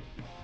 Yeah.